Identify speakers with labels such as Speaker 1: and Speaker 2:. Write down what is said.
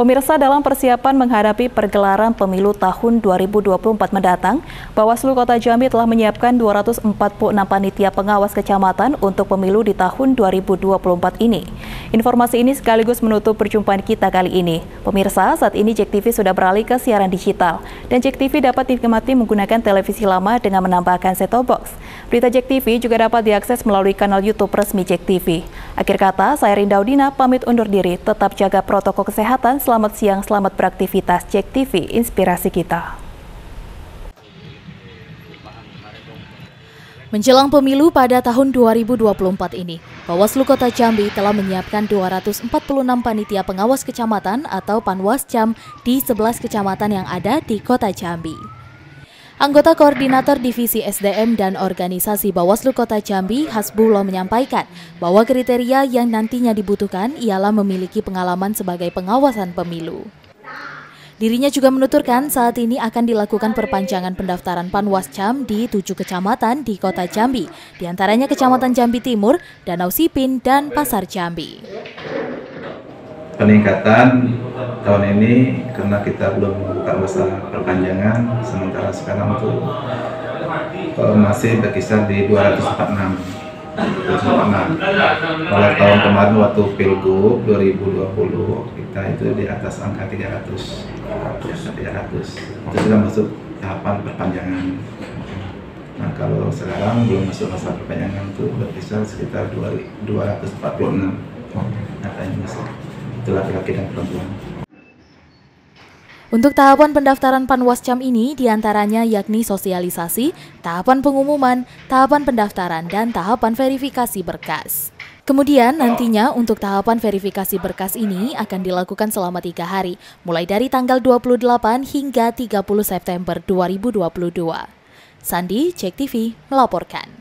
Speaker 1: Pemirsa dalam persiapan menghadapi pergelaran pemilu tahun 2024 mendatang, Bawaslu Kota Jambi telah menyiapkan 246 panitia pengawas kecamatan untuk pemilu di tahun 2024 ini. Informasi ini sekaligus menutup perjumpaan kita kali ini. Pemirsa, saat ini Jek TV sudah beralih ke siaran digital dan Jek TV dapat dinikmati menggunakan televisi lama dengan menambahkan set-top box. Berita Jek TV juga dapat diakses melalui kanal YouTube resmi Jek TV. Akhir kata, saya Rindaudina pamit undur diri. Tetap jaga protokol kesehatan Selamat siang, selamat beraktivitas. Cek TV, inspirasi kita.
Speaker 2: Menjelang pemilu pada tahun 2024 ini, Bawaslu Kota Jambi telah menyiapkan 246 panitia pengawas kecamatan atau Panwascam di 11 kecamatan yang ada di Kota Jambi. Anggota Koordinator Divisi SDM dan Organisasi Bawaslu Kota Jambi, Hasbullah menyampaikan bahwa kriteria yang nantinya dibutuhkan ialah memiliki pengalaman sebagai pengawasan pemilu. Dirinya juga menuturkan saat ini akan dilakukan perpanjangan pendaftaran Panwascam di tujuh kecamatan di kota Jambi, di antaranya Kecamatan Jambi Timur, Danau Sipin, dan Pasar Jambi
Speaker 3: peningkatan tahun ini karena kita belum membuka masa perpanjangan sementara sekarang tuh uh, masih berkisar di 246 246 kalau tahun kemarin waktu Pilgub 2020 kita itu di atas angka 300 300 itu sudah masuk tahapan perpanjangan. Nah kalau sekarang belum masuk masa perpanjangan itu berkisar sekitar 246 katanya masih itu laki-laki dan perempuan.
Speaker 2: Untuk tahapan pendaftaran Panwascam ini di antaranya yakni sosialisasi, tahapan pengumuman, tahapan pendaftaran, dan tahapan verifikasi berkas. Kemudian nantinya untuk tahapan verifikasi berkas ini akan dilakukan selama tiga hari, mulai dari tanggal 28 hingga 30 September 2022. Sandi, Cek TV, melaporkan.